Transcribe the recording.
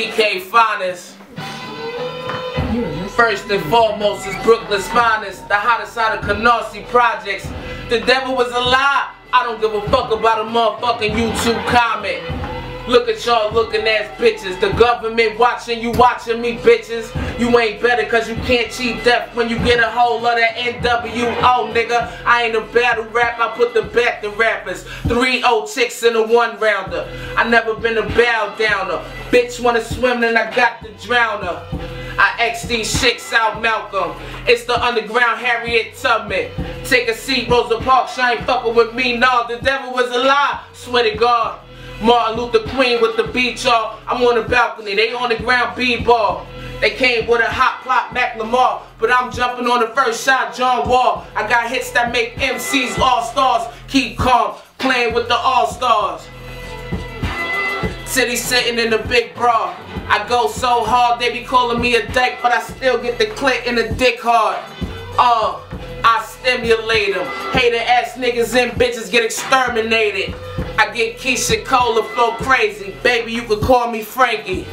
BK Fynest. First and foremost is Brooklyn's finest, the hottest out of Canarsie projects. The devil was a lie. I don't give a fuck about a motherfucking YouTube comment. Look at y'all looking ass bitches. The government watching you, watching me, bitches. You ain't better cause you can't cheat death when you get a whole of that NWO, nigga. I ain't a battle rap, I put the back to rappers. Three old chicks in a one rounder. I never been a bow downer. Bitch wanna swim, then I got the drowner. I X these chicks out Malcolm. It's the underground Harriet Tubman. Take a seat, Rosa Parks. She ain't fucking with me, nah. The devil was a lie. Swear to God. Martin Luther Queen with the beach, y'all. I'm on the balcony. They on the ground b-ball. They came with a hot plot Mac Lamar, but I'm jumping on the first shot, John Wall. I got hits that make MCs all-stars. Keep calm, playing with the all-stars. City sitting in the big bra. I go so hard, they be calling me a dyke, but I still get the click in the dick hard. Uh, I stimulate them. Hater ass niggas and bitches get exterminated. I get Keyshia Cole to flow crazy. Baby, you could call me Frankie.